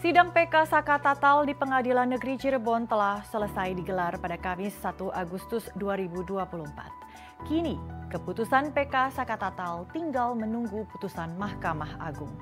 Sidang PK Saka Tatal di Pengadilan Negeri Cirebon telah selesai digelar pada Kamis 1 Agustus 2024. Kini, keputusan PK Saka Tatal tinggal menunggu putusan Mahkamah Agung.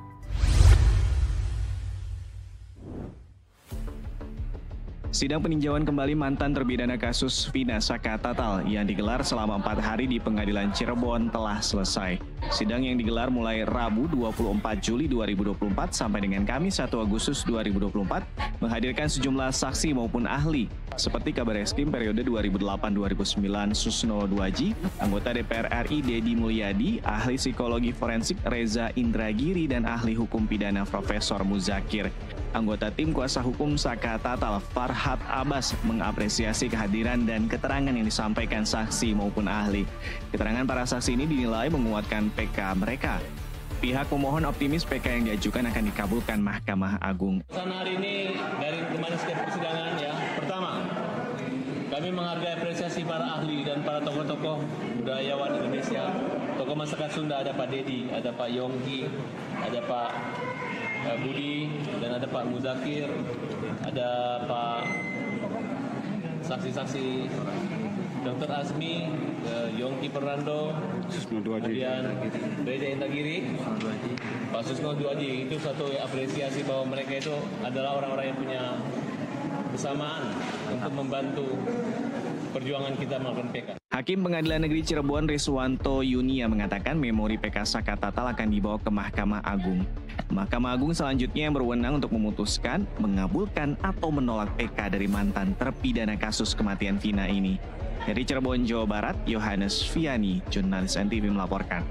Sidang peninjauan kembali mantan terpidana kasus Vina Saka Tatal yang digelar selama empat hari di Pengadilan Cirebon telah selesai. Sidang yang digelar mulai Rabu 24 Juli 2024 sampai dengan Kamis 1 Agustus 2024 menghadirkan sejumlah saksi maupun ahli seperti kabar eskrim periode 2008-2009 Susno Duaji, anggota DPR RI Dedi Mulyadi, ahli psikologi forensik Reza Indragiri, dan ahli hukum pidana Profesor Muzakir. Anggota tim kuasa hukum Saka Tatal Farhad Abbas mengapresiasi kehadiran dan keterangan yang disampaikan saksi maupun ahli. Keterangan para saksi ini dinilai menguatkan PK mereka. Pihak pemohon optimis PK yang diajukan akan dikabulkan Mahkamah Agung. hari ini kami menghargai apresiasi para ahli dan para tokoh-tokoh budayawan Indonesia. Tokoh masyarakat Sunda ada Pak Dedi, ada Pak Yongki, ada Pak Eh, Budi dan ada Pak Muzakir, ada Pak saksi-saksi Dr. Asmi, eh, Yongki Perando, kemudian Reza Intagiri, Pak Susno Duaji. Itu satu apresiasi bahwa mereka itu adalah orang-orang yang punya kesamaan untuk membantu perjuangan kita melakukan PK. Hakim Pengadilan Negeri Cirebon Riswanto Yunia mengatakan memori PK Saka Tatal akan dibawa ke Mahkamah Agung. Mahkamah Agung selanjutnya yang berwenang untuk memutuskan, mengabulkan, atau menolak PK dari mantan terpidana kasus kematian Vina ini. Dari Cirebon, Jawa Barat, Yohanes Viani, jurnalis NTV melaporkan.